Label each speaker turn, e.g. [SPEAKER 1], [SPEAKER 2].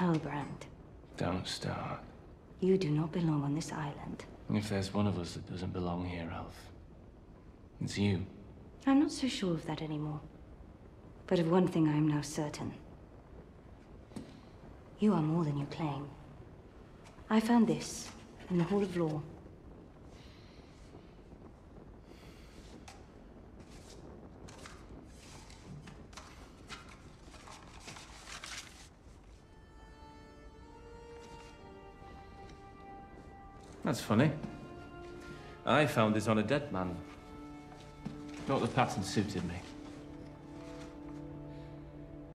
[SPEAKER 1] Halbrand,
[SPEAKER 2] Don't start.
[SPEAKER 1] you do not belong on this island.
[SPEAKER 2] If there's one of us that doesn't belong here, elf, it's you.
[SPEAKER 1] I'm not so sure of that anymore. But of one thing I am now certain. You are more than you claim. I found this in the Hall of Lore.
[SPEAKER 2] That's funny. I found this on a dead man. Thought the pattern suited me.